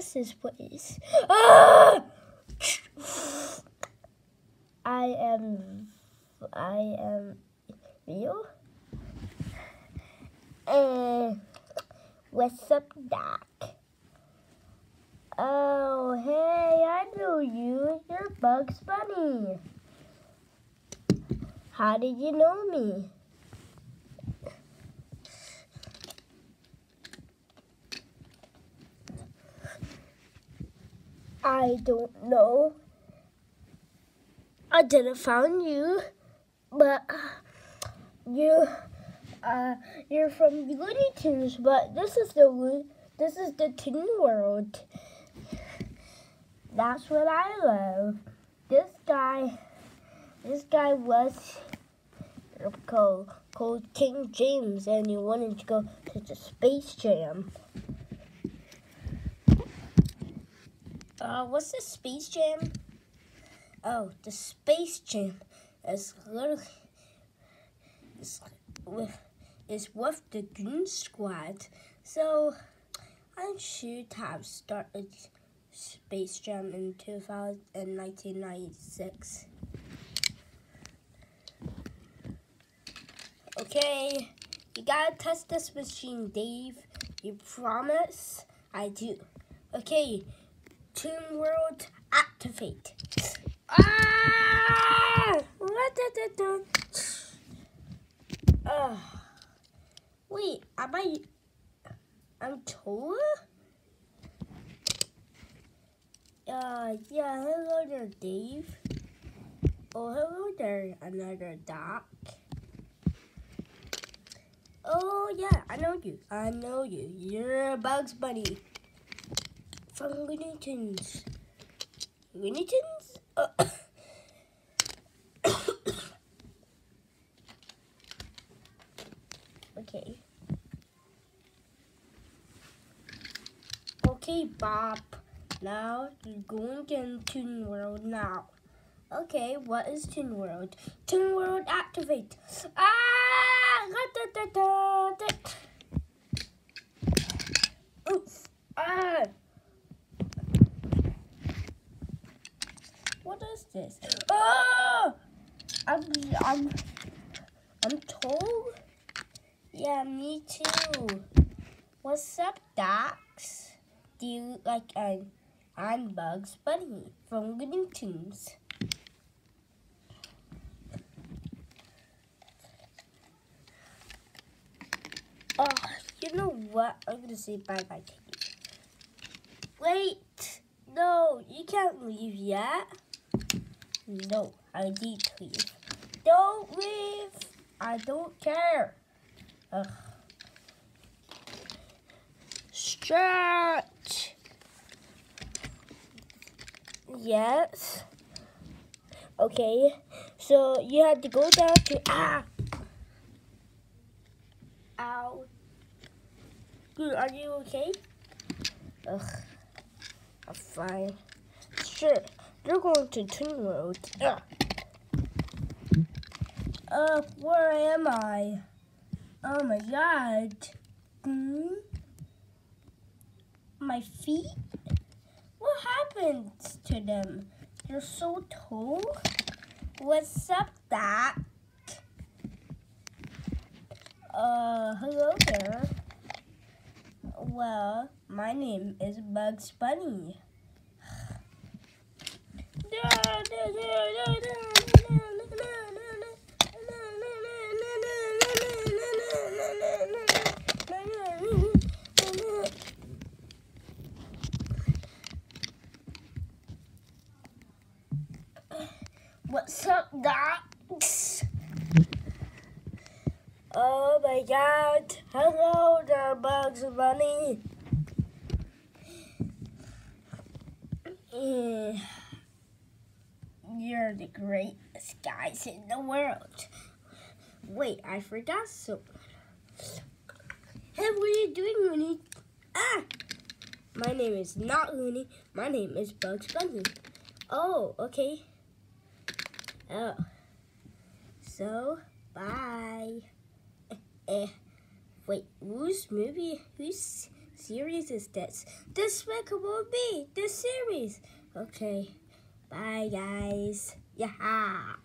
is this place? Ah! I am, I am real. And what's up, Doc? Oh, hey, I know you. You're Bugs Bunny. How did you know me? I don't know. I didn't find you, but you, uh, you're from Looney Tunes. But this is the this is the Toon World. That's what I love. This guy, this guy was called called King James, and he wanted to go to the Space Jam. Uh, what's the Space Jam? Oh, the Space Jam is literally is with is with the Goon Squad. So I should have started Space Jam in 2000 in 1996. Okay, you gotta test this machine, Dave. You promise? I do. Okay, Toon World activate. Ah! Uh, wait, am I? I'm Toa? Uh, yeah, hello there, Dave. Oh, hello there, another Doc. Oh, yeah, I know you. I know you. You're Bugs Bunny from. Looney Tunes? Uh, okay. Okay, Bob. Now you're going to Toon World now. Okay, what is Toon World? Toon World activate. Ah! Da, da, da, da. Oof. Ah! Is this? Oh! I'm, I'm, I'm told. Yeah, me too. What's up, Dax? Do you like I'm, I'm Bugs Bunny from Looney Tunes. Oh, you know what? I'm gonna say bye bye. Wait! No, you can't leave yet. No, I need to leave. Don't leave! I don't care. Ugh. Stretch! Yes. Okay, so you had to go down to ah. Ow. Good, are you okay? Ugh. I'm fine. Sure, you're going to Toon World. Ugh. Uh, where am I? Oh my god. Hmm? My feet? What happened to them? They're so tall? What's up, Doc? Uh, hello there. Well, my name is Bugs Bunny. What's up, Docs? Oh my god. Hello there, Bugs Bunny. Eh, You're the greatest guys in the world. Wait, I forgot so. Hey, what are you doing, Looney? Ah! My name is not Looney. My name is Bugs Bunny. Oh, okay. Oh. So, bye. Eh, wait, whose movie, whose series is this? Despicable Me, this series. Okay, bye guys. Yeah.